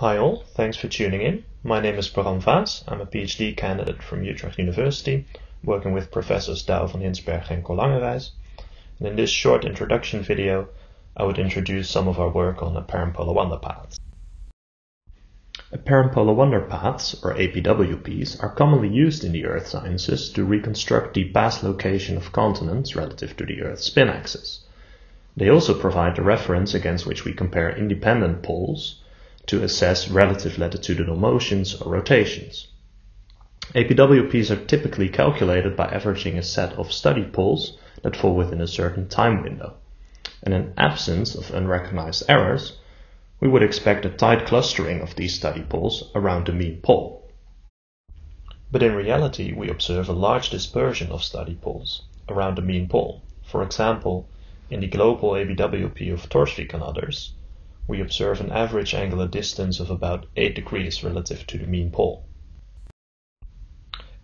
Hi all, thanks for tuning in. My name is Bram Vaes. I'm a PhD candidate from Utrecht University, working with Professors Douwe van Hinsbergen and Cor And in this short introduction video, I would introduce some of our work on apparent polar wander paths. Apparent polar wander paths, or APWPs, are commonly used in the earth sciences to reconstruct the past location of continents relative to the Earth's spin axis. They also provide a reference against which we compare independent poles to assess relative latitudinal motions or rotations. APWPs are typically calculated by averaging a set of study poles that fall within a certain time window. And in absence of unrecognized errors, we would expect a tight clustering of these study poles around the mean pole. But in reality, we observe a large dispersion of study poles around the mean pole. For example, in the global APWP of Torsvik and others, we observe an average angular distance of about 8 degrees relative to the mean pole.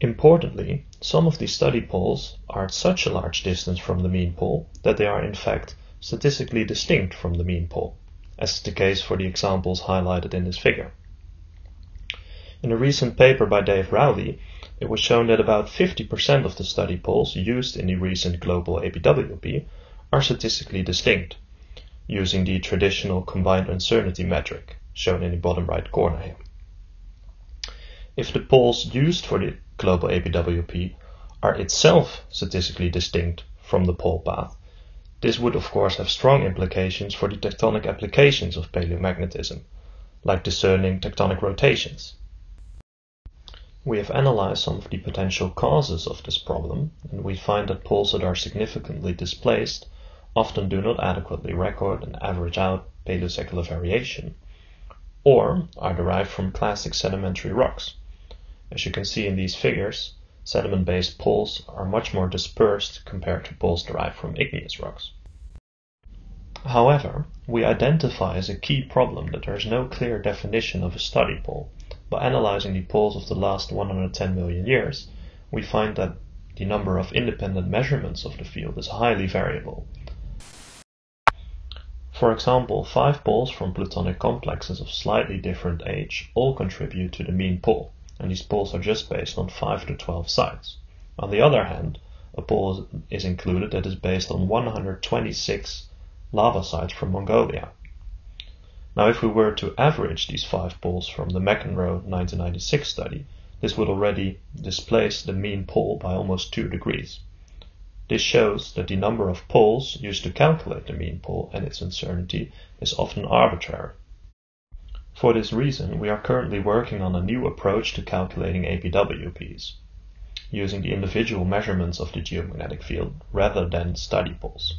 Importantly, some of these study poles are at such a large distance from the mean pole that they are in fact statistically distinct from the mean pole, as is the case for the examples highlighted in this figure. In a recent paper by Dave Rowley, it was shown that about 50% of the study poles used in the recent global APWP are statistically distinct, using the traditional combined uncertainty metric, shown in the bottom right corner here. If the poles used for the global APWP are itself statistically distinct from the pole path, this would of course have strong implications for the tectonic applications of paleomagnetism, like discerning tectonic rotations. We have analyzed some of the potential causes of this problem, and we find that poles that are significantly displaced often do not adequately record and average out paleosecular variation, or are derived from clastic sedimentary rocks. As you can see in these figures, sediment-based poles are much more dispersed compared to poles derived from igneous rocks. However, we identify as a key problem that there is no clear definition of a study pole. By analyzing the poles of the last 110 million years, we find that the number of independent measurements of the field is highly variable, for example, five poles from plutonic complexes of slightly different age all contribute to the mean pole, and these poles are just based on 5 to 12 sites. On the other hand, a pole is included that is based on 126 lava sites from Mongolia. Now if we were to average these five poles from the McEnroe 1996 study, this would already displace the mean pole by almost 2 degrees. This shows that the number of poles used to calculate the mean pole and its uncertainty is often arbitrary. For this reason, we are currently working on a new approach to calculating APWPs, using the individual measurements of the geomagnetic field rather than study poles.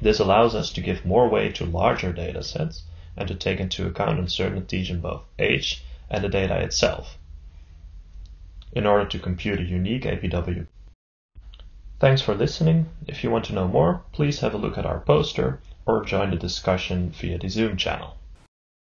This allows us to give more weight to larger data sets and to take into account uncertainties in both age and the data itself. In order to compute a unique APWP, Thanks for listening. If you want to know more, please have a look at our poster or join the discussion via the Zoom channel.